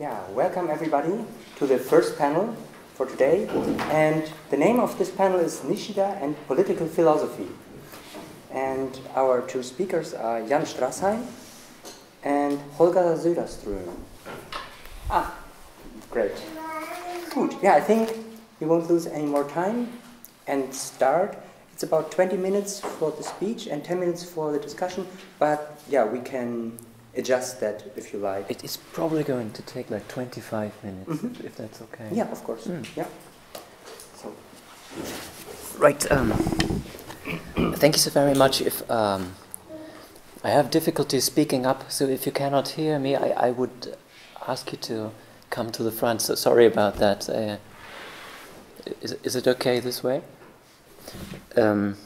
Yeah, welcome everybody to the first panel for today. And the name of this panel is Nishida and Political Philosophy. And our two speakers are Jan Strassheim and Holger Söderström. Ah, great. Good. Yeah, I think we won't lose any more time and start. It's about 20 minutes for the speech and 10 minutes for the discussion, but yeah, we can adjust that if you like. It is probably going to take like 25 minutes, Mhm. if, if that's okay. Yeah, of course. Mm. Yeah. So, Right. Um, thank you so very much. If um, I have difficulty speaking up, so if you cannot hear me, I, I would ask you to come to the front. So sorry about that. Uh, is, is it okay this way? Um,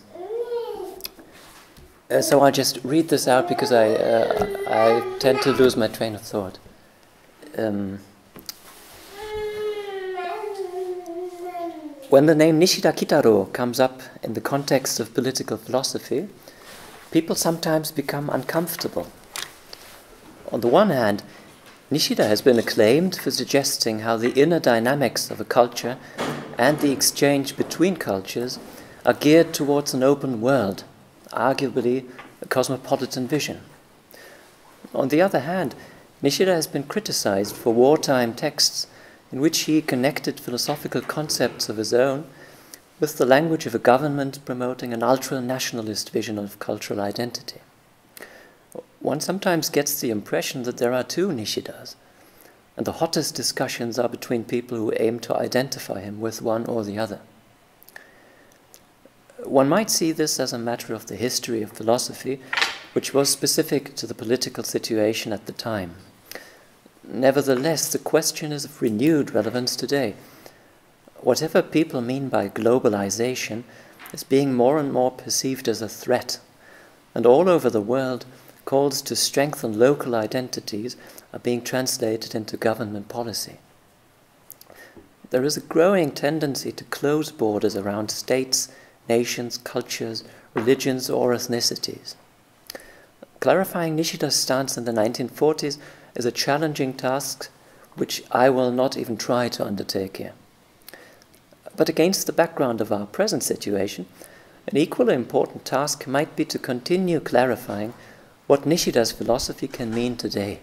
so I'll just read this out because I uh, I tend to lose my train of thought. Um, When the name Nishida Kitaro comes up in the context of political philosophy, people sometimes become uncomfortable. On the one hand, Nishida has been acclaimed for suggesting how the inner dynamics of a culture and the exchange between cultures are geared towards an open world, arguably a cosmopolitan vision. On the other hand, Nishida has been criticized for wartime texts in which he connected philosophical concepts of his own with the language of a government promoting an ultra nationalist vision of cultural identity. One sometimes gets the impression that there are two Nishidas, and the hottest discussions are between people who aim to identify him with one or the other. One might see this as a matter of the history of philosophy, which was specific to the political situation at the time. Nevertheless, the question is of renewed relevance today. Whatever people mean by globalization is being more and more perceived as a threat, and all over the world, calls to strengthen local identities are being translated into government policy. There is a growing tendency to close borders around states, nations, cultures, religions, or ethnicities. Clarifying Nishida's stance in the 1940s is a challenging task which I will not even try to undertake here. But against the background of our present situation, an equally important task might be to continue clarifying what Nishida's philosophy can mean today.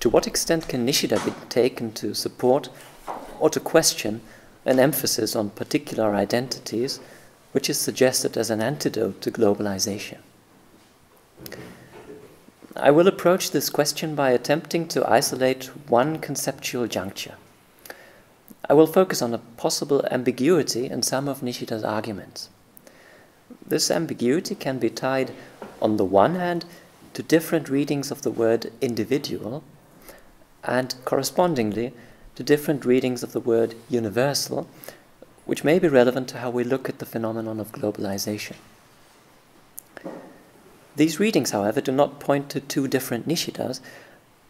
To what extent can Nishida be taken to support or to question an emphasis on particular identities which is suggested as an antidote to globalization? I will approach this question by attempting to isolate one conceptual juncture. I will focus on a possible ambiguity in some of Nishida's arguments. This ambiguity can be tied, on the one hand, to different readings of the word individual, and correspondingly to different readings of the word universal, which may be relevant to how we look at the phenomenon of globalization. These readings, however, do not point to two different Nishidas,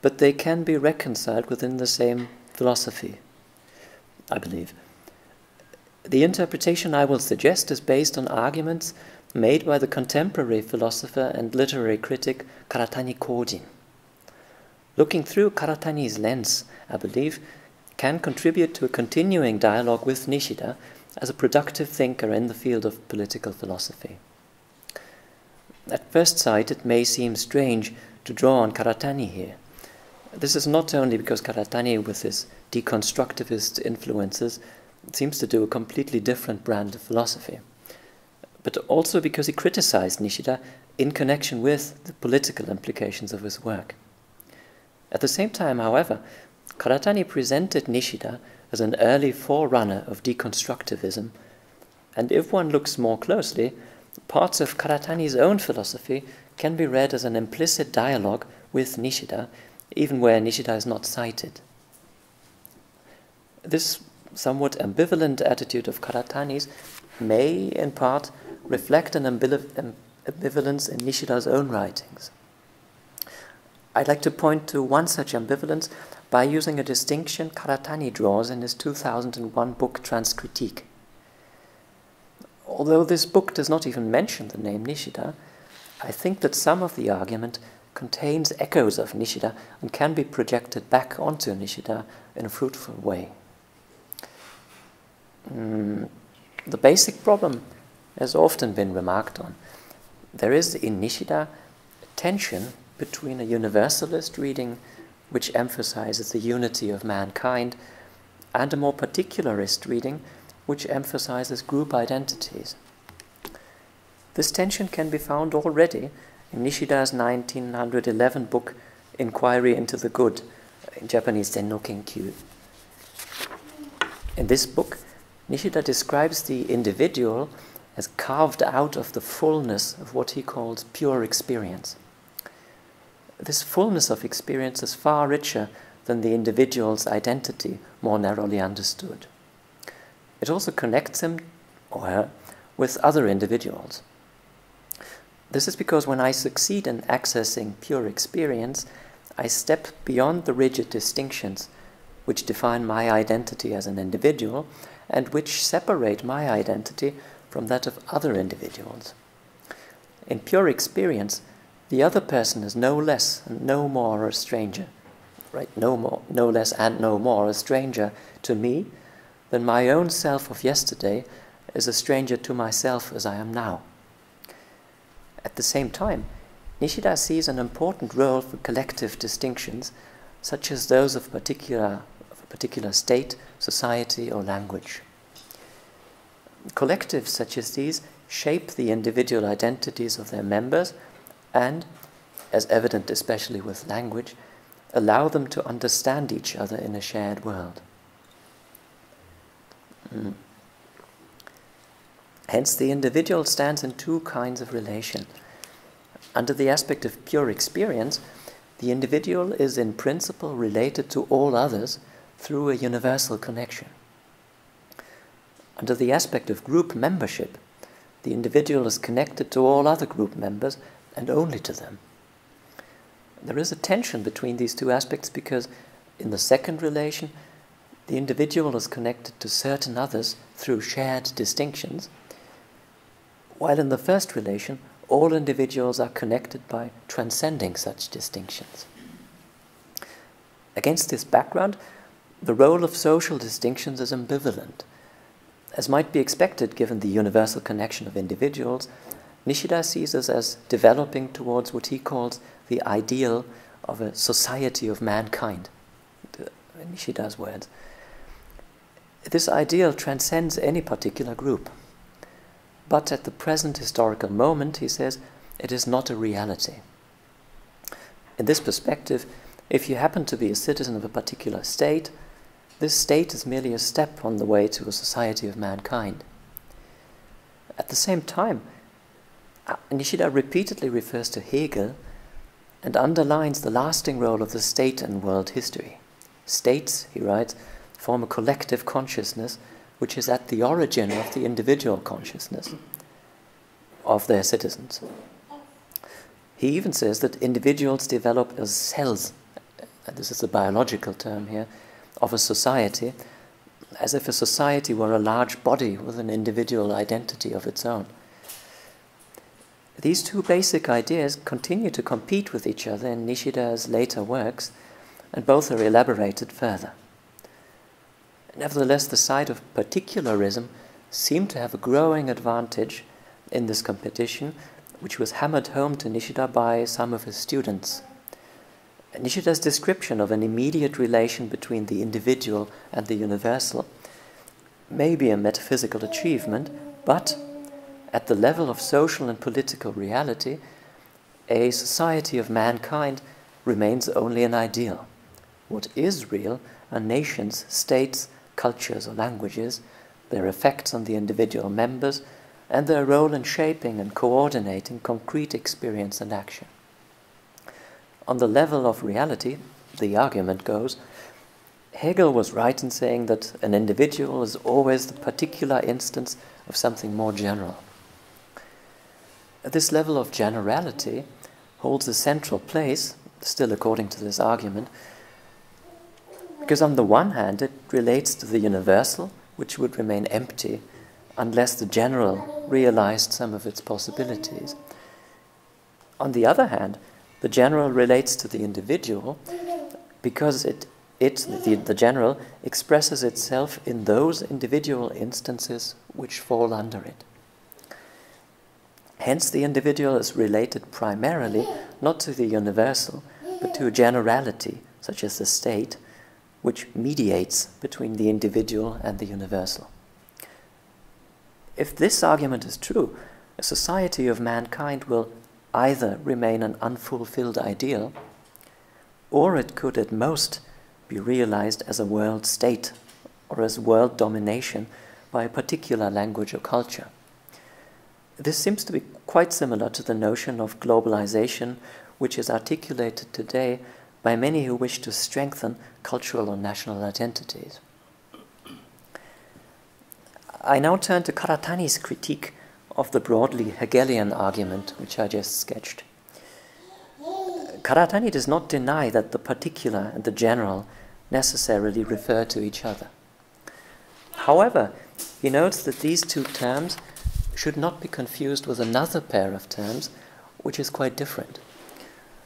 but they can be reconciled within the same philosophy, I believe. The interpretation I will suggest is based on arguments made by the contemporary philosopher and literary critic Karatani Kojin. Looking through Karatani's lens, I believe, can contribute to a continuing dialogue with Nishida as a productive thinker in the field of political philosophy. At first sight, it may seem strange to draw on Karatani here. This is not only because Karatani, with his deconstructivist influences, seems to do a completely different brand of philosophy, but also because he criticized Nishida in connection with the political implications of his work. At the same time, however, Karatani presented Nishida as an early forerunner of deconstructivism, and if one looks more closely, parts of Karatani's own philosophy can be read as an implicit dialogue with Nishida, even where Nishida is not cited. This somewhat ambivalent attitude of Karatani's may, in part, reflect an ambivalence in Nishida's own writings. I'd like to point to one such ambivalence by using a distinction Karatani draws in his 2001 book Transcritique. Although this book does not even mention the name Nishida, I think that some of the argument contains echoes of Nishida and can be projected back onto Nishida in a fruitful way. Mm, the basic problem has often been remarked on. There is in Nishida a tension between a universalist reading which emphasizes the unity of mankind and a more particularist reading which emphasizes group identities. This tension can be found already in Nishida's 1911 book Inquiry into the Good, in Japanese Zenno. In this book, Nishida describes the individual as carved out of the fullness of what he calls pure experience. This fullness of experience is far richer than the individual's identity, more narrowly understood. It also connects him or her with other individuals. This is because when I succeed in accessing pure experience, I step beyond the rigid distinctions which define my identity as an individual and which separate my identity from that of other individuals. In pure experience, the other person is no less and no more a stranger, right? No more, no less and no more a stranger to me than my own self of yesterday is a stranger to myself as I am now. At the same time, Nishida sees an important role for collective distinctions, such as those of, particular, of a particular state, society, or language. Collectives such as these shape the individual identities of their members and, as evident especially with language, allow them to understand each other in a shared world. Mm. Hence, the individual stands in two kinds of relation. Under the aspect of pure experience, the individual is in principle related to all others through a universal connection. Under the aspect of group membership, the individual is connected to all other group members and only to them. There is a tension between these two aspects because, in the second relation, the individual is connected to certain others through shared distinctions, while in the first relation, all individuals are connected by transcending such distinctions. Against this background, the role of social distinctions is ambivalent. As might be expected given the universal connection of individuals, Nishida sees us as developing towards what he calls the ideal of a society of mankind. In Nishida's words. This ideal transcends any particular group. But at the present historical moment, he says, it is not a reality. In this perspective, if you happen to be a citizen of a particular state, this state is merely a step on the way to a society of mankind. At the same time, Uh, Nishida repeatedly refers to Hegel and underlines the lasting role of the state in world history. States, he writes, form a collective consciousness which is at the origin of the individual consciousness of their citizens. He even says that individuals develop as cells, this is a biological term here, of a society, as if a society were a large body with an individual identity of its own. These two basic ideas continue to compete with each other in Nishida's later works, and both are elaborated further. Nevertheless, the side of particularism seemed to have a growing advantage in this competition, which was hammered home to Nishida by some of his students. Nishida's description of an immediate relation between the individual and the universal may be a metaphysical achievement, but at the level of social and political reality, a society of mankind remains only an ideal. What is real are nations, states, cultures, or languages, their effects on the individual members, and their role in shaping and coordinating concrete experience and action. On the level of reality, the argument goes, Hegel was right in saying that an individual is always the particular instance of something more general. This level of generality holds a central place, still according to this argument, because on the one hand it relates to the universal, which would remain empty unless the general realized some of its possibilities. On the other hand, the general relates to the individual because it, it the, the general, expresses itself in those individual instances which fall under it. Hence, the individual is related primarily not to the universal, but to a generality, such as the state, which mediates between the individual and the universal. If this argument is true, a society of mankind will either remain an unfulfilled ideal, or it could at most be realized as a world state or as world domination by a particular language or culture. This seems to be quite similar to the notion of globalization, which is articulated today by many who wish to strengthen cultural or national identities. I now turn to Karatani's critique of the broadly Hegelian argument which I just sketched. Karatani does not deny that the particular and the general necessarily refer to each other. However, he notes that these two terms should not be confused with another pair of terms which is quite different.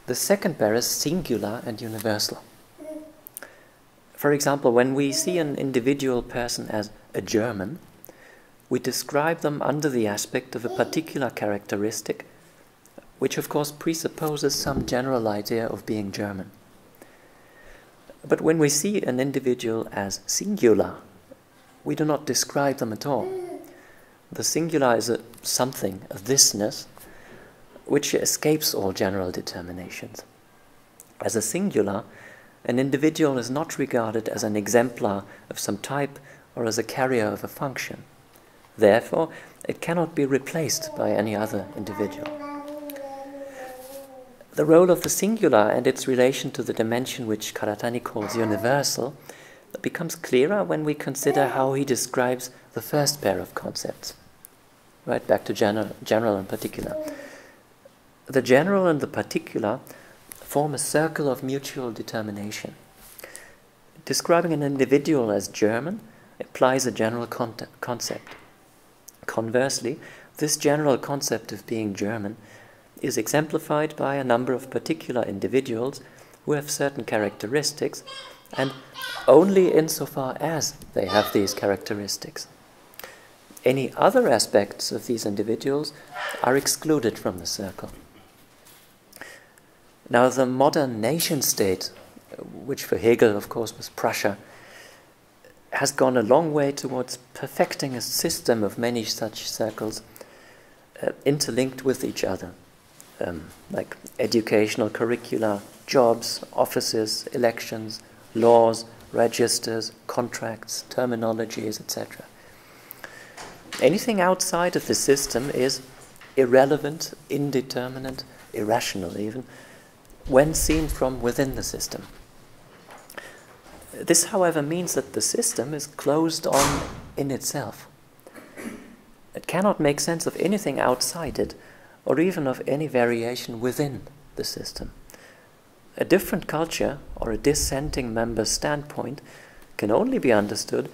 The second pair is singular and universal. For example, when we see an individual person as a German, we describe them under the aspect of a particular characteristic, which of course presupposes some general idea of being German. But when we see an individual as singular, we do not describe them at all. The singular is a something, a thisness, which escapes all general determinations. As a singular, an individual is not regarded as an exemplar of some type or as a carrier of a function. Therefore, it cannot be replaced by any other individual. The role of the singular and its relation to the dimension which Karatani calls universal becomes clearer when we consider how he describes the first pair of concepts. Right, back to general, general and particular. The general and the particular form a circle of mutual determination. Describing an individual as German implies a general concept. Conversely, this general concept of being German is exemplified by a number of particular individuals who have certain characteristics, and only insofar as they have these characteristics. Any other aspects of these individuals are excluded from the circle. Now, the modern nation state, which for Hegel, of course, was Prussia, has gone a long way towards perfecting a system of many such circles uh, interlinked with each other, um, like educational curricula, jobs, offices, elections, laws, registers, contracts, terminologies, etc. Anything outside of the system is irrelevant, indeterminate, irrational even, when seen from within the system. This, however, means that the system is closed on in itself. It cannot make sense of anything outside it, or even of any variation within the system. A different culture or a dissenting member's standpoint can only be understood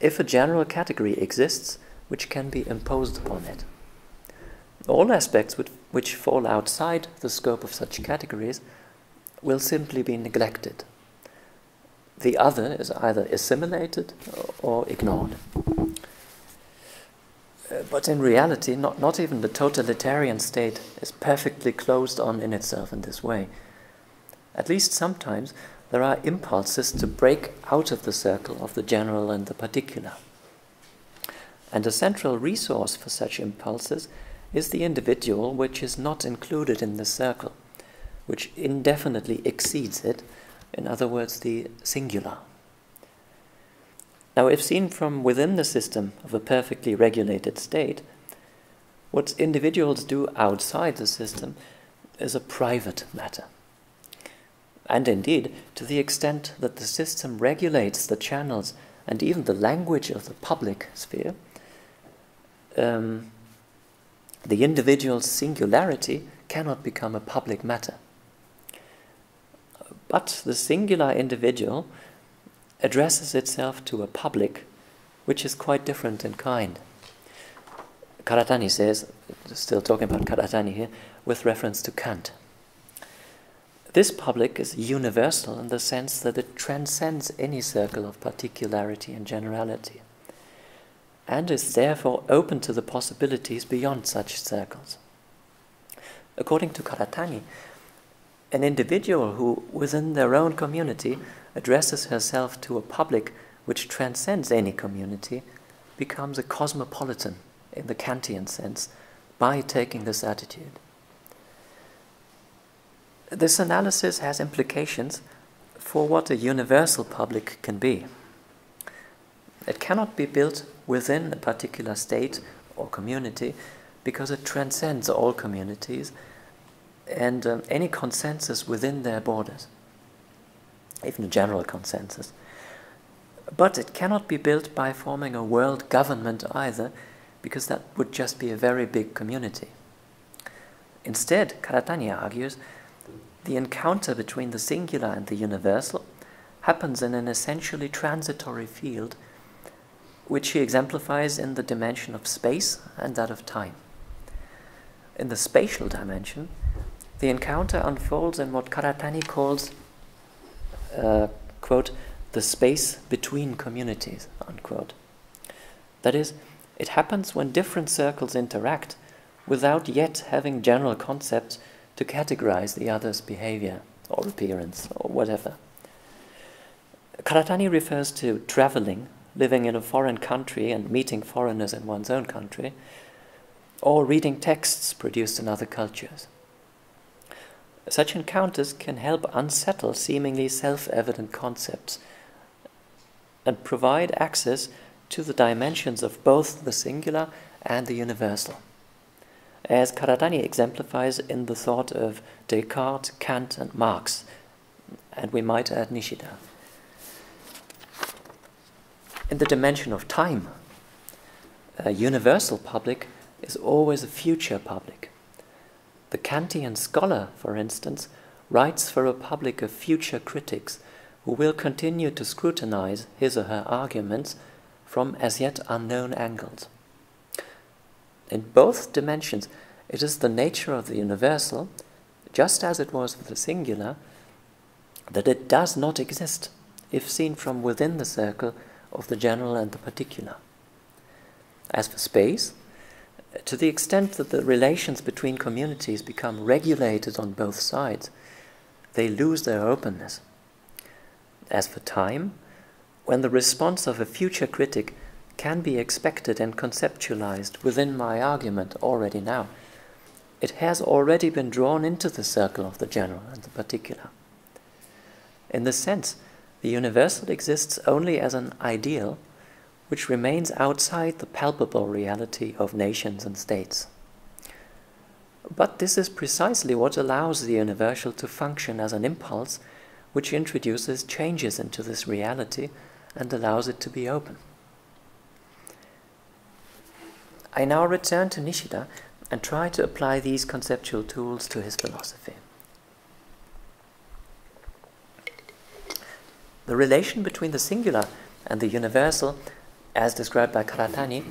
if a general category exists which can be imposed upon it. All aspects which, fall outside the scope of such categories will simply be neglected the other is either assimilated or ignored. Uh, but in reality, not, not even the totalitarian state is perfectly closed on in itself in this way. At least sometimes there are impulses to break out of the circle of the general and the particular. And a central resource for such impulses is the individual which is not included in the circle, which indefinitely exceeds it in other words, the singular. Now, if seen from within the system of a perfectly regulated state, what individuals do outside the system is a private matter. And indeed, to the extent that the system regulates the channels and even the language of the public sphere, um, the individual's singularity cannot become a public matter. But the singular individual addresses itself to a public which is quite different in kind. Karatani says, still talking about Karatani here, with reference to Kant. this public is universal in the sense that it transcends any circle of particularity and generality, and is therefore open to the possibilities beyond such circles. According to Karatani, an individual who, within their own community, addresses herself to a public which transcends any community becomes a cosmopolitan in the Kantian sense by taking this attitude. This analysis has implications for what a universal public can be. It cannot be built within a particular state or community because it transcends all communities and um, any consensus within their borders, even a general consensus. But it cannot be built by forming a world government either, because that would just be a very big community. Instead, Karatani argues, the encounter between the singular and the universal happens in an essentially transitory field, which he exemplifies in the dimension of space and that of time. In the spatial dimension, the encounter unfolds in what Karatani calls, uh, quote, the space between communities, unquote. That is, it happens when different circles interact without yet having general concepts to categorize the other's behavior or appearance or whatever. Karatani refers to traveling, living in a foreign country and meeting foreigners in one's own country, or reading texts produced in other cultures. Such encounters can help unsettle seemingly self evident concepts and provide access to the dimensions of both the singular and the universal as Karatani exemplifies in the thought of Descartes, Kant, and Marx, and we might add Nishida. In the dimension of time, a universal public is always a future public. The Kantian scholar, for instance, writes for a public of future critics who will continue to scrutinize his or her arguments from as yet unknown angles. In both dimensions, it is the nature of the universal, just as it was with the singular, that it does not exist if seen from within the circle of the general and the particular. As for space, to the extent that the relations between communities become regulated on both sides, they lose their openness. As for time, when the response of a future critic can be expected and conceptualized within my argument already now. It has already been drawn into the circle of the general and the particular. In this sense, the universal exists only as an ideal which remains outside the palpable reality of nations and states. But this is precisely what allows the universal to function as an impulse which introduces changes into this reality and allows it to be open. I now return to Nishida and try to apply these conceptual tools to his philosophy. The relation between the singular and the universal, as described by Karatani,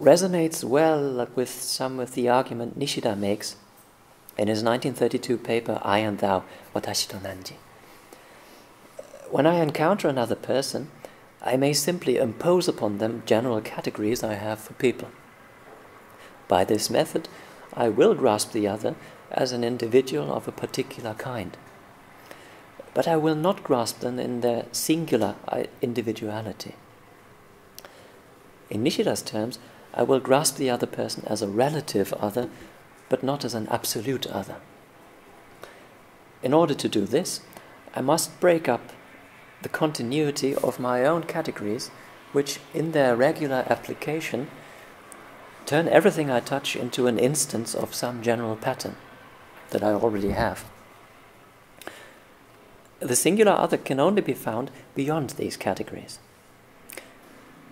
resonates well with some of the argument Nishida makes in his 1932 paper I and Thou, Watashi to Nanji. When I encounter another person, I may simply impose upon them general categories I have for people. By this method, I will grasp the other as an individual of a particular kind. But I will not grasp them in their singular uh, individuality. In Nishida's terms, I will grasp the other person as a relative other, but not as an absolute other. In order to do this, I must break up the continuity of my own categories, which, in their regular application, turn everything I touch into an instance of some general pattern that I already have. The singular other can only be found beyond these categories.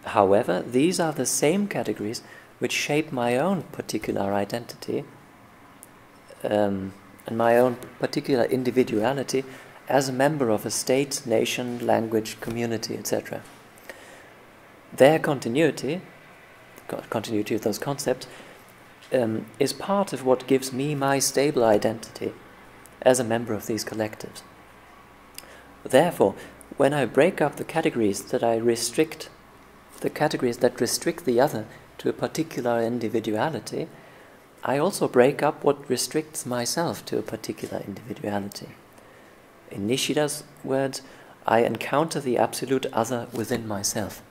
However, these are the same categories which shape my own particular identity um, and my own particular individuality as a member of a state, nation, language, community, etc. Their continuity the continuity of those concepts, um, is part of what gives me my stable identity as a member of these collectives. Therefore, when I break up the categories that I restrict, the categories that restrict the other to a particular individuality, I also break up what restricts myself to a particular individuality. In Nishida's words, I encounter the absolute other within myself.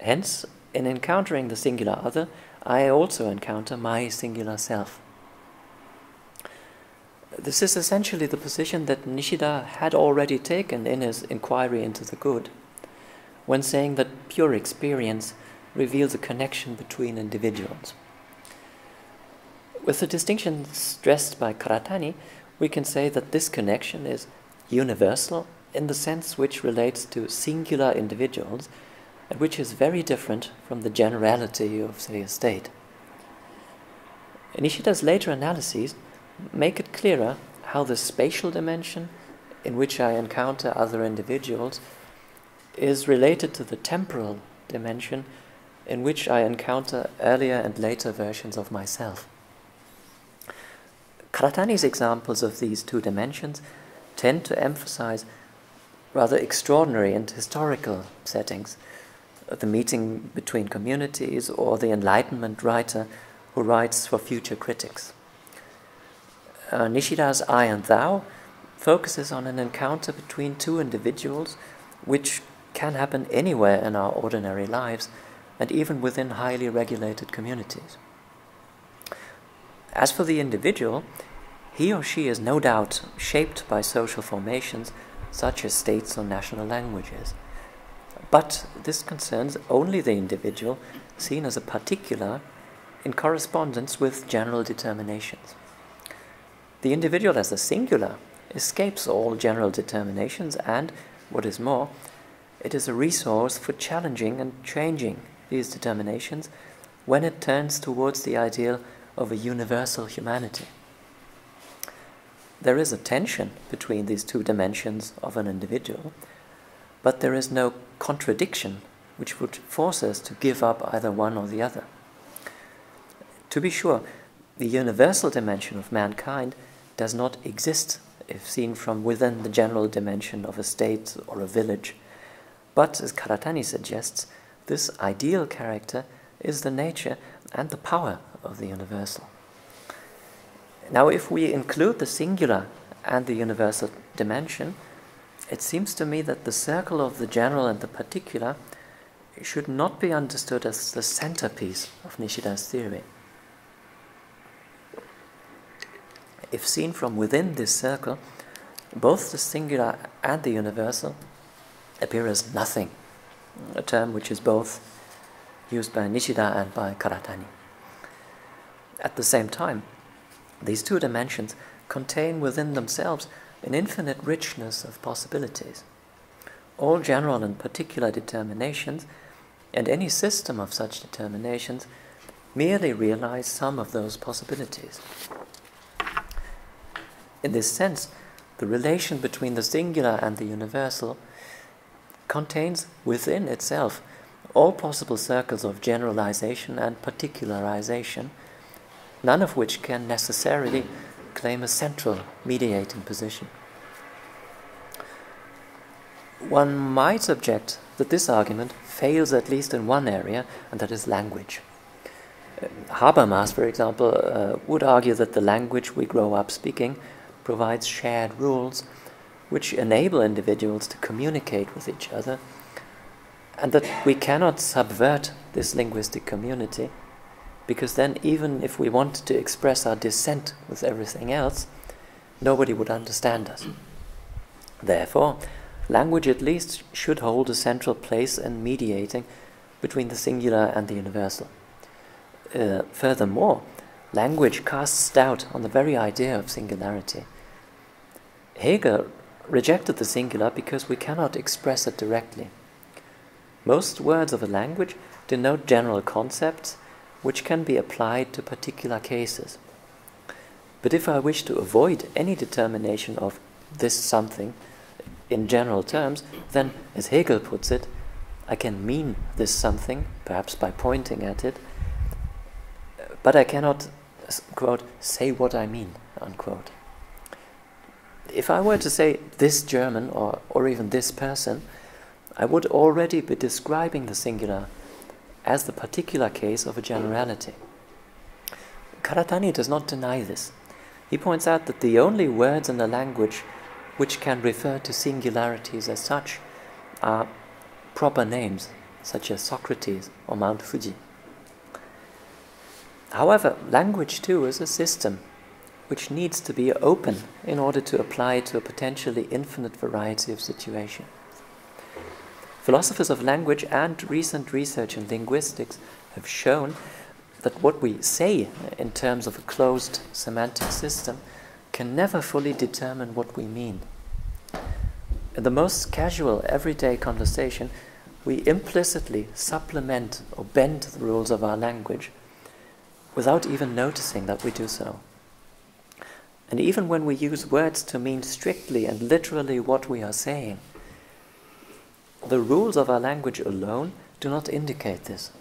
Hence, in encountering the singular other, I also encounter my singular self. This is essentially the position that Nishida had already taken in his inquiry into the good, when saying that pure experience reveals a connection between individuals. With the distinction stressed by Karatani, we can say that this connection is universal in the sense which relates to singular individuals and which is very different from the generality of, say, a state. Nishida's later analyses make it clearer how the spatial dimension in which I encounter other individuals is related to the temporal dimension in which I encounter earlier and later versions of myself. Karatani's examples of these two dimensions tend to emphasize rather extraordinary and historical settings, the meeting between communities or the Enlightenment writer who writes for future critics uh, Nishida's I and Thou focuses on an encounter between two individuals, which can happen anywhere in our ordinary lives and even within highly regulated communities. As for the individual, he or she is no doubt shaped by social formations such as states or national languages. But this concerns only the individual seen as a particular in correspondence with general determinations. The individual as a singular escapes all general determinations and, what is more, it is a resource for challenging and changing these determinations when it turns towards the ideal of a universal humanity. There is a tension between these two dimensions of an individual, but there is no contradiction which would force us to give up either one or the other. To be sure, the universal dimension of mankind does not exist if seen from within the general dimension of a state or a village. But, as Karatani suggests, this ideal character is the nature and the power of the universal. Now, if we include the singular and the universal dimension, it seems to me that the circle of the general and the particular should not be understood as the centerpiece of Nishida's theory. If seen from within this circle, both the singular and the universal appear as nothing, a term which is both used by Nishida and by Karatani. At the same time, these two dimensions contain within themselves an infinite richness of possibilities. All general and particular determinations, and any system of such determinations, merely realize some of those possibilities. In this sense, the relation between the singular and the universal contains within itself all possible circles of generalization and particularization, none of which can necessarily claim a central mediating position. One might object that this argument fails at least in one area, and that is language. Uh, Habermas, for example, uh, would argue that the language we grow up speaking provides shared rules which enable individuals to communicate with each other, and that we cannot subvert this linguistic community, because then, even if we wanted to express our dissent with everything else, nobody would understand us. Therefore, language at least should hold a central place in mediating between the singular and the universal. Uh, furthermore, language casts doubt on the very idea of singularity. Hegel rejected the singular because we cannot express it directly. Most words of a language denote general concepts which can be applied to particular cases. But if I wish to avoid any determination of this something in general terms, then, as Hegel puts it, I can mean this something, perhaps by pointing at it, but I cannot, quote, say what I mean, unquote. If I were to say this German or, or even this person, I would already be describing the singular as the particular case of a generality. Karatani does not deny this. He points out that the only words in the language which can refer to singularities as such are proper names, such as Socrates or Mount Fuji. However, language too is a system which needs to be open in order to apply to a potentially infinite variety of situations. Philosophers of language and recent research in linguistics have shown that what we say in terms of a closed semantic system can never fully determine what we mean. In the most casual, everyday conversation, we implicitly supplement or bend the rules of our language without even noticing that we do so. And even when we use words to mean strictly and literally what we are saying, the rules of our language alone do not indicate this.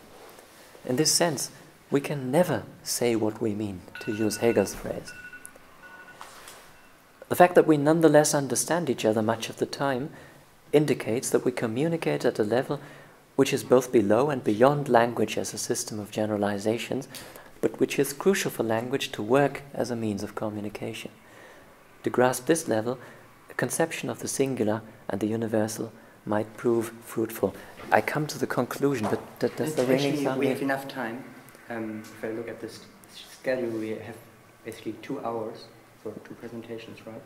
In this sense, we can never say what we mean, to use Hegel's phrase. The fact that we nonetheless understand each other much of the time indicates that we communicate at a level which is both below and beyond language as a system of generalizations, but which is crucial for language to work as a means of communication. To grasp this level, a conception of the singular and the universal might prove fruitful. I come to the conclusion, but that, does the ringing sound? We have enough time. Um, if I look at this schedule, we have basically two hours for two presentations, right?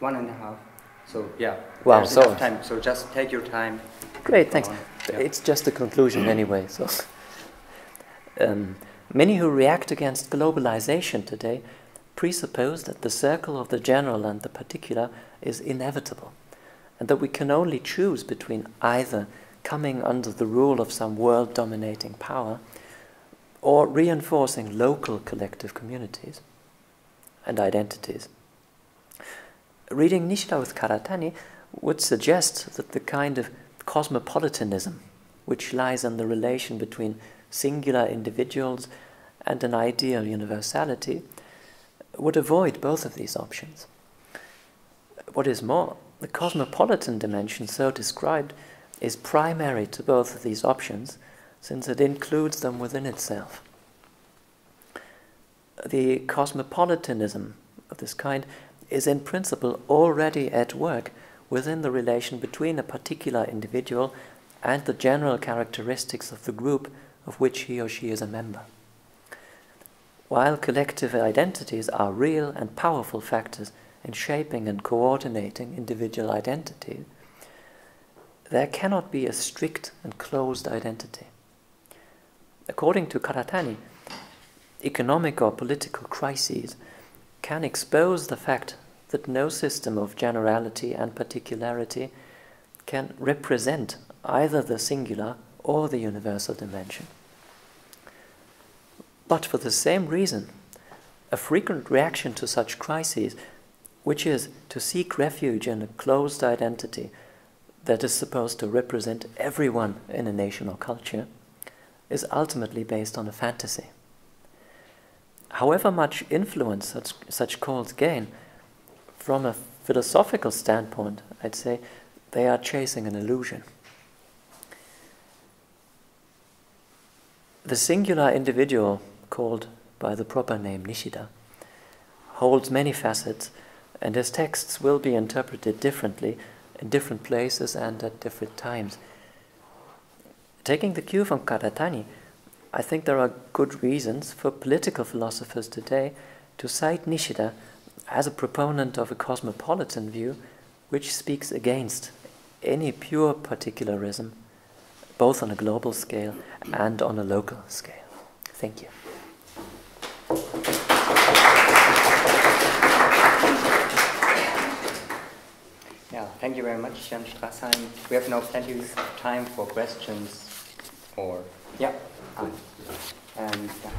One and a half. So yeah, wow, so enough time. So just take your time. Great, thanks. It's just a conclusion anyway. So. Um, Many who react against globalization today presuppose that the circle of the general and the particular is inevitable, and that we can only choose between either coming under the rule of some world dominating power or reinforcing local collective communities and identities. Reading Nishida with Karatani would suggest that the kind of cosmopolitanism which lies in the relation between singular individuals and an ideal universality, would avoid both of these options. What is more, the cosmopolitan dimension so described is primary to both of these options since it includes them within itself. The cosmopolitanism of this kind is in principle already at work within the relation between a particular individual and the general characteristics of the group of which he or she is a member. While collective identities are real and powerful factors in shaping and coordinating individual identity, there cannot be a strict and closed identity. According to Karatani, economic or political crises can expose the fact that no system of generality and particularity can represent either the singular or the universal dimension. But for the same reason, a frequent reaction to such crises, which is to seek refuge in a closed identity that is supposed to represent everyone in a nation or culture, is ultimately based on a fantasy. However much influence such, such calls gain, from a philosophical standpoint, I'd say they are chasing an illusion. The singular individual, called by the proper name Nishida, holds many facets, and his texts will be interpreted differently in different places and at different times. Taking the cue from Karatani, I think there are good reasons for political philosophers today to cite Nishida as a proponent of a cosmopolitan view which speaks against any pure particularism both on a global scale and on a local scale. Thank you. Thank you very much, Jan Strassheim. We have now plenty of time for questions or, yeah. Um, and, yeah.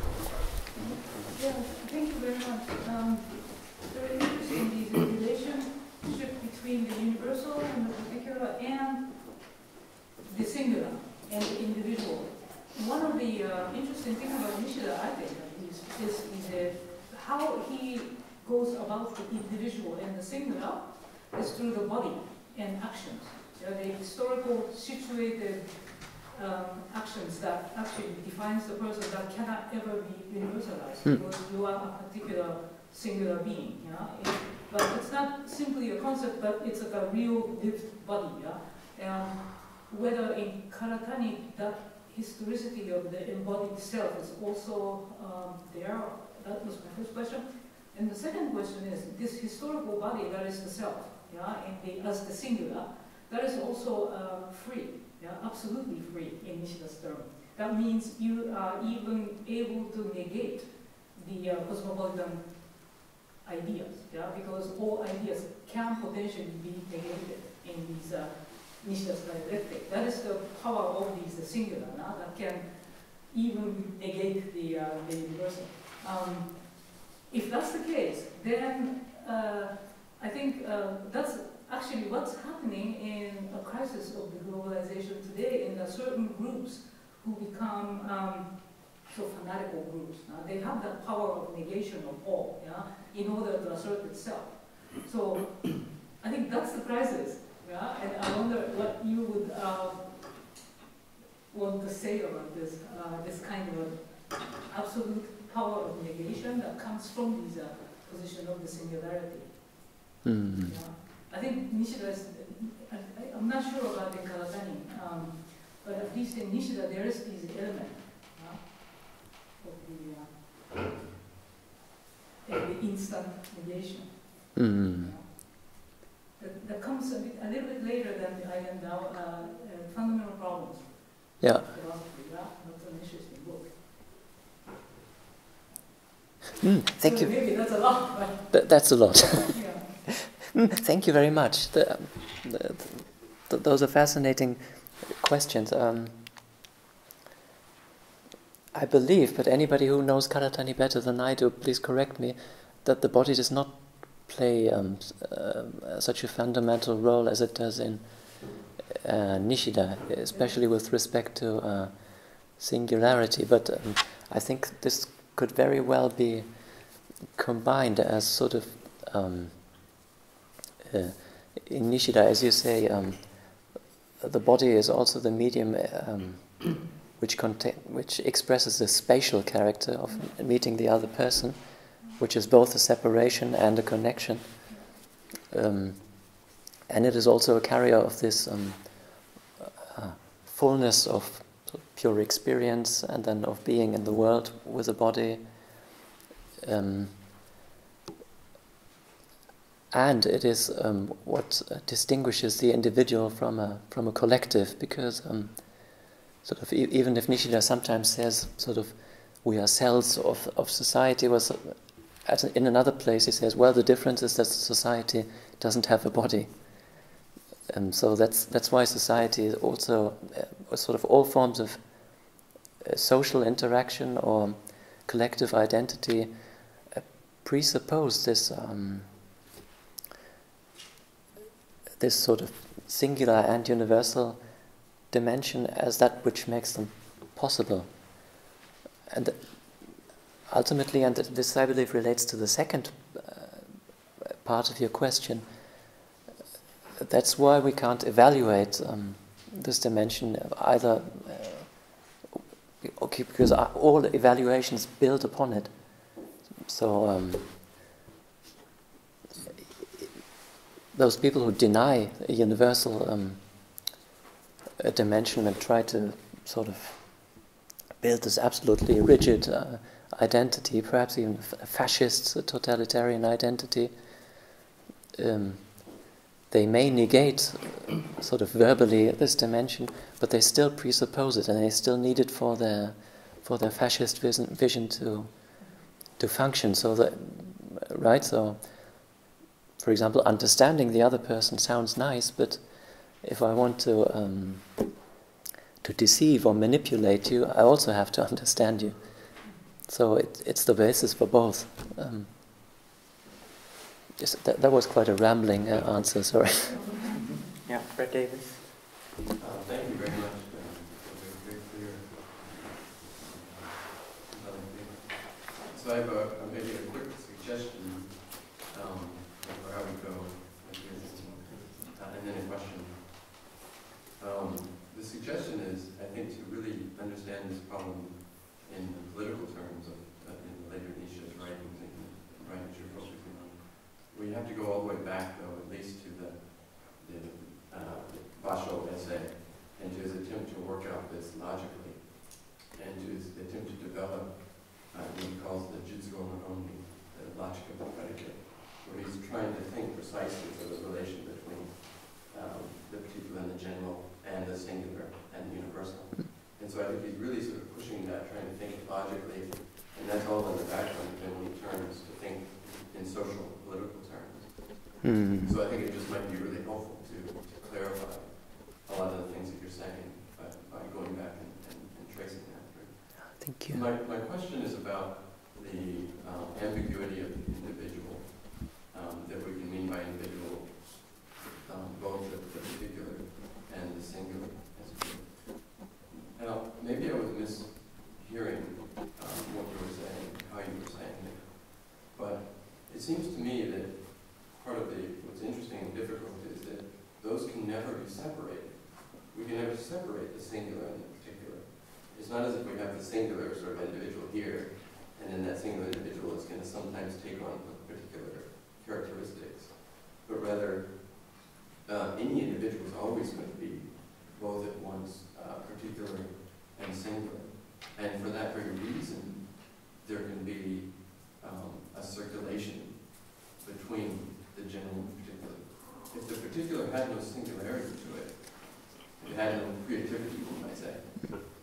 yeah. thank you very much. Um, very interesting, the relationship between the universal and the particular and the singular and the individual. One of the uh, interesting things about Nishida, I think, is, is, is how he goes about the individual and the singular is through the body and actions. You know, the historical situated um, actions that actually defines the person that cannot ever be universalized Hmm. because you are a particular singular being. You know? It- but it's not simply a concept, but it's like a real lived body. Yeah? And whether in Karatani that historicity of the embodied self is also um, there, that was my first question. And the second question is this historical body that is the self, yeah, in the, as the singular, that is also uh, free, yeah, absolutely free in Nishida's term. That means you are even able to negate the uh, cosmopolitan ideas, yeah, because all ideas can potentially be negated in these uh, Nishida's dialectic. That is the power of these uh, singular, no? that can even negate the, uh, the universal. Um, if that's the case, then uh, I think uh, that's actually what's happening in a crisis of the globalization today in certain groups who become um, so fanatical groups. Uh, they have that power of negation of all, yeah, in order to assert itself. So I think that's the crisis, yeah, and I wonder what you would uh, want to say about this, uh, this kind of absolute power of negation that comes from this uh, position of the singularity. Yeah. I think Nishida is, I, I'm not sure about the Karatani, um, but at least in Nishida there is this element yeah, of the, uh, the instant negation. Hmm. yeah. That, that comes a, bit, a little bit later than the Island Now, uh, uh, Fundamental Problems Yeah. philosophy. Yeah, that's an interesting book. Hmm. Thank so you. Maybe that's a lot, but Th- that's a lot. Thank you very much. The, um, the, the, those are fascinating questions. Um, I believe, but anybody who knows Karatani better than I do, please correct me, that the body does not play um, uh, such a fundamental role as it does in uh, Nishida, especially with respect to uh, singularity. But um, I think this could very well be combined as sort of. Um, uh, in Nishida, as you say, um, the body is also the medium um, which, contain, which expresses the spatial character of meeting the other person, which is both a separation and a connection. Um, and it is also a carrier of this um, uh, fullness of pure experience and then of being in the world with a body. Um, and it is um, what uh, distinguishes the individual from a from a collective because um, sort of e- even if Nishida sometimes says sort of we are cells of, of society was in another place he says well the difference is that society doesn't have a body. And so that's that's why society is also uh, sort of all forms of uh, social interaction or collective identity uh, presuppose this um, this sort of singular and universal dimension as that which makes them possible. And ultimately, and this I believe relates to the second uh, part of your question, that's why we can't evaluate um, this dimension either, uh, okay, because all evaluations build upon it. So, um, those people who deny a universal um, a dimension and try to sort of build this absolutely rigid uh, identity, perhaps even a fascist, a totalitarian identity, um, they may negate uh, sort of verbally this dimension, but they still presuppose it and they still need it for their for their fascist vision, vision to to function. So that right so for example, understanding the other person sounds nice, but if I want to um, to deceive or manipulate you, I also have to understand you. So it, it's the basis for both. Um, yes, that, that was quite a rambling uh, answer. Sorry. Yeah, Bret Davis. Uh, Thank you very much. uh, that was very clear. So I have a, maybe a quick suggestion. Understand this problem in the political terms of, in later Nishida's writings and writings you're focusing on. We have to go all the way back, though, at least to the, the uh, Basho essay, and to his attempt to work out this logically, and to his attempt to develop uh, what he calls the Jutsugo no Ronri, the logic of the predicate, where he's trying to think precisely of the relation between um, the particular and the general, and the singular and universal. And so I think he's really sort of pushing that, trying to think logically, and that's all in the background then when he turns to think in social, political terms. Mm. So I think it just might be really helpful to, to clarify a lot of the things that you're saying by, by going back and, and, and tracing that through. Thank you. My, my question is about the um, ambiguity of the individual, um, that we can mean by individual, um, both the, the particular and the singular as a group. Now, maybe I was mishearing um, what you were saying, how you were saying it, but it seems to me that part of the, what's interesting and difficult is that those can never be separated. We can never separate the singular and the particular. It's not as if we have the singular sort of individual here, and then that singular individual is going to sometimes take on particular characteristics, but rather uh, any individual is always going to be both at once uh, particular and singular. And for that very reason, there can be um, a circulation between the general and particular. If the particular had no singularity to it, it had no creativity, one might say,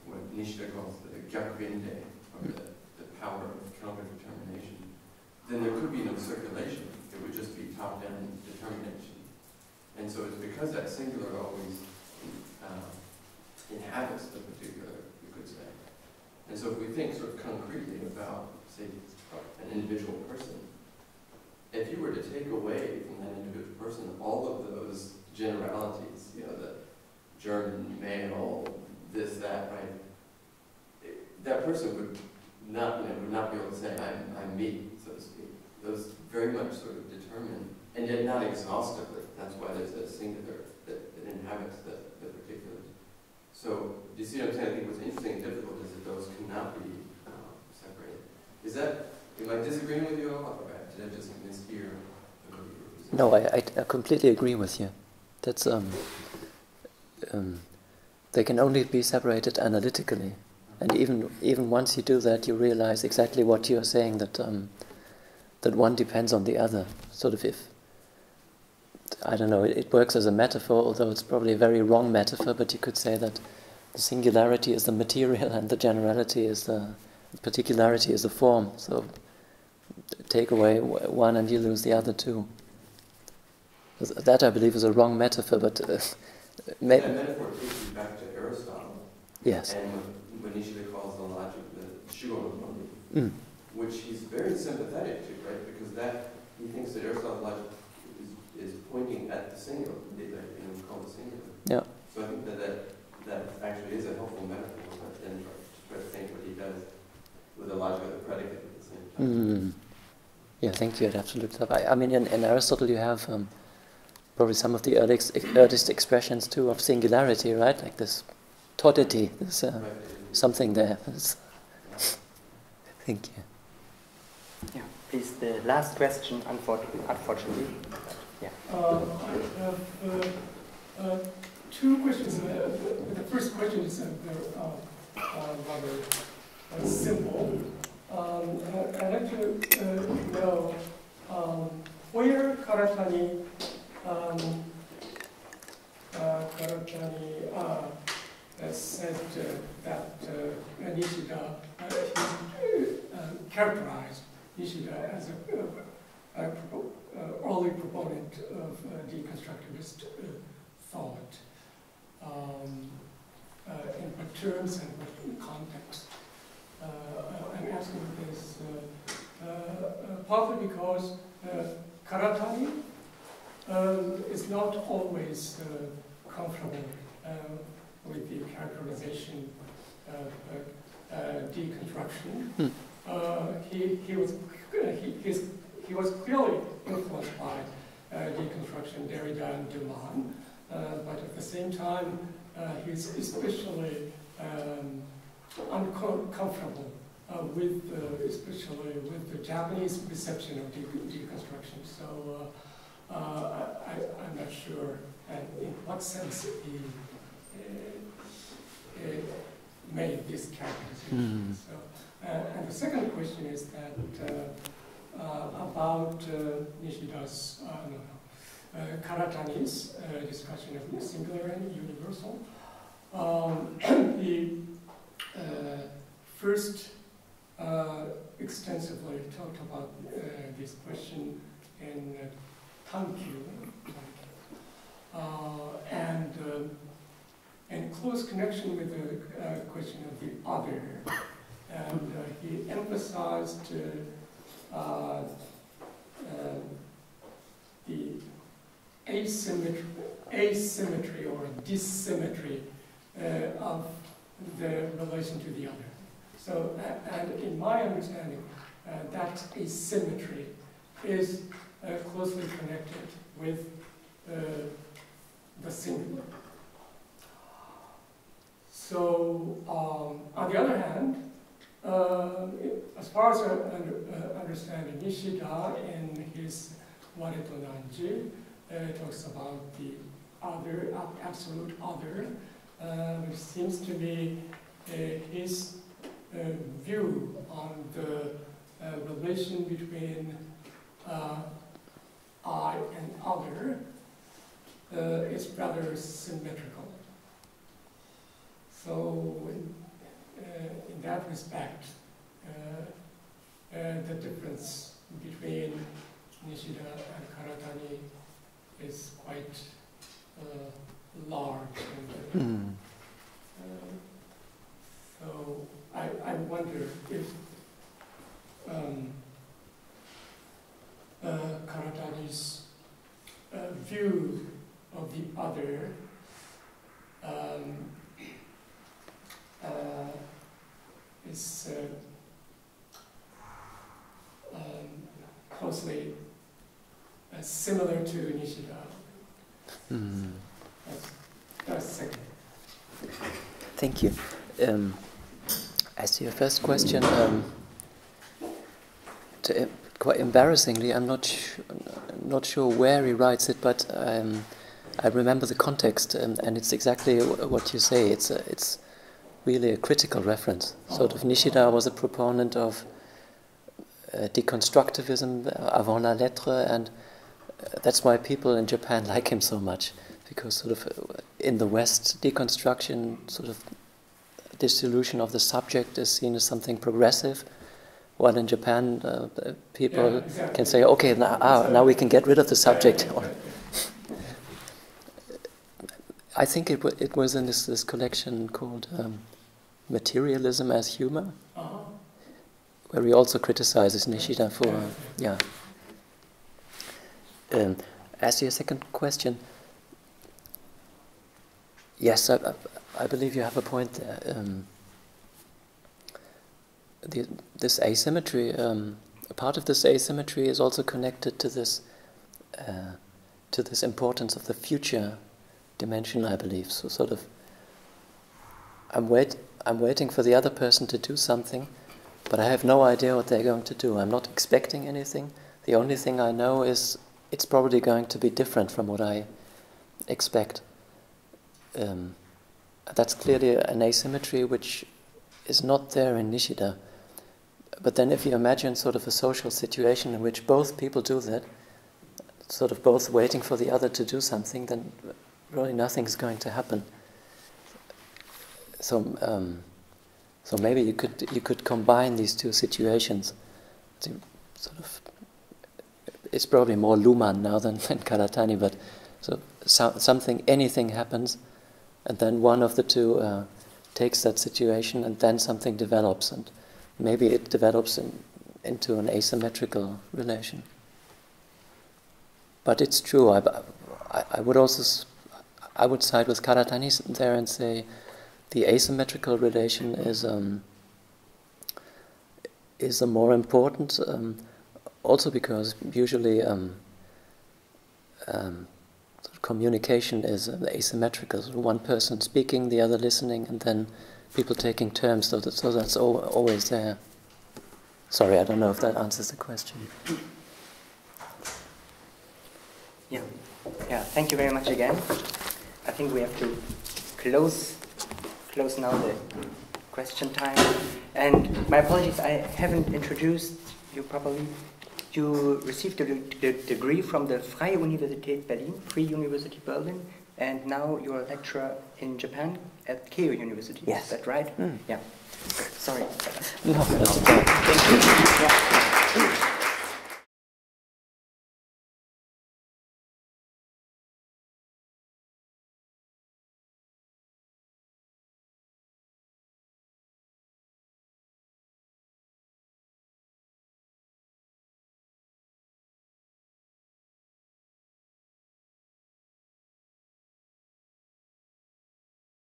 what Nishida calls the gyakugentei, or the, the power of counter-determination, then there could be no circulation. It would just be top-down determination. And so it's because that singular always uh, inhabits the particular, you could say. And so if we think sort of concretely about, say, an individual person, if you were to take away from that individual person all of those generalities, you know, the German, male, this, that, right, it, that person would not, you know, would not be able to say, I'm, I'm me, so to speak. Those very much sort of determine, and yet not exhaustively. That's why there's a singular that, that inhabits the, the particulars. So, do you see what I'm saying? I think what's interesting and difficult is that those cannot be um, separated. Is that, am I disagreeing with you all? Or No, I, I, I completely agree with you. That's um, um, they can only be separated analytically, and even even once you do that, you realize exactly what you are saying. That um, that one depends on the other. Sort of if I don't know, it, it works as a metaphor, although it's probably a very wrong metaphor. But you could say that the singularity is the material, and the generality is the, the particularity is the form. So take away one, and you lose the other two. That I believe is a wrong metaphor, but uh, may- that metaphor takes you back to Aristotle. Yes. And what Nishida calls the logic, the Shugo mm. which he's very sympathetic to, right? Because that he thinks that Aristotle's logic is, is pointing at the singular, that you know, call the singular. Yeah. So I think that that, that actually is a helpful metaphor, but then try, try to think what he does with the logic of the predicate at the same time. Mm. Yeah, thank you. I'd have to look it up. I, I mean, in, in Aristotle, you have um, probably some of the earliest, earliest expressions too of singularity, right? Like this tode ti, this uh, something there. Thank you. Yeah, please, the last question, unfortunately. unfortunately. Yeah. Uh, I have uh, uh, two questions. Uh, The the first question is uh, very, uh, uh, rather uh, simple. Um, I'd like to uh, know um, where Karatani, um, uh, Karatani uh, said uh, that uh, Nishida, uh, uh, characterized Nishida as a, a, uh, early proponent of uh, deconstructivist uh, thought um, uh, in what terms and what context. Uh, I'm asking this uh, uh, partly because uh, Karatani is not always uh, comfortable with the characterization of uh, uh, deconstruction. Hmm. Uh, he, he was he, he was clearly influenced by uh, deconstruction, Derrida and de Man, uh, but at the same time, uh, he's especially um, comfortable uh, with, uh, especially with the Japanese reception of de deconstruction. So uh, uh, I, I'm not sure in what sense he made this characterization. Mm. So, and the second question is that about Nishida's Karatani's discussion of singular and universal. Um, he uh, first uh, extensively talked about uh, this question in uh, Tankyu, and in close connection with the uh, question of the other. And uh, he emphasized uh, the asymmetry, asymmetry or dissymmetry of the relation to the other. So, and in my understanding, uh, that asymmetry is uh, closely connected with uh, the singular. So, um, on the other hand, uh, as far as I under, understand Nishida in his Wareto Nanji, talks about the other, absolute other, uh, Uh, which seems to be uh, his uh, view on the uh, relation between uh, I and other is rather symmetrical. So in, in that respect, the difference between Nishida and Karatani is quite uh, large. Mm. uh, so I, I wonder if um, uh, Karatani's uh, view of the other um, uh, is uh, um, closely uh, similar to Nishida. Mm. Thank you. Um, as to your first question, um, to, uh, quite embarrassingly, I'm not not sure where he writes it, but um, I remember the context, and, um, and it's exactly what you say. It's a, it's really a critical reference. Sort of Nishida was a proponent of uh, deconstructivism uh, avant la lettre, and uh, that's why people in Japan like him so much because sort of uh, in the West, deconstruction, sort of dissolution of the subject is seen as something progressive, while in Japan, uh, people yeah, exactly. can say, okay, now, ah, now we can get rid of the subject. I think it, it was in this, this collection called um, Materialism as Humor, uh-huh. where he also criticizes Nishida for, uh, yeah. Um, as your second question, Yes, I, I, believe you have a point there. Um, the, this asymmetry, um, part of this asymmetry is also connected to this, uh, to this importance of the future dimension. I believe so. Sort of, I'm wait, I'm waiting for the other person to do something, but I have no idea what they're going to do. I'm not expecting anything. The only thing I know is it's probably going to be different from what I expect um, that's clearly an asymmetry which is not there in Nishida. But then, if you imagine sort of a social situation in which both people do that, sort of both waiting for the other to do something, then really nothing's going to happen. So, um, so maybe you could you could combine these two situations. To sort of, it's probably more Luhmann now than, than Karatani, but so, so something, anything happens and then one of the two uh, takes that situation, and then something develops, and maybe it develops in, into an asymmetrical relation. But it's true. I, I, I would also I would side with Karatani there and say the asymmetrical relation is um, is a more important. Um, also because usually um, um communication is uh, asymmetrical. So one person speaking, the other listening, and then people taking turns. so, that, so that's al- always there. Sorry, I don't know if that answers the question. Yeah, yeah. Thank you very much again. I think we have to close close now the question time. And my apologies, I haven't introduced you properly. You received a de- de- degree from the Freie Universität Berlin, Free University Berlin, and now you're a lecturer in Japan at Keio University. Yes. Is that right? Mm. Yeah. Sorry. No, at. Thank you. Yeah.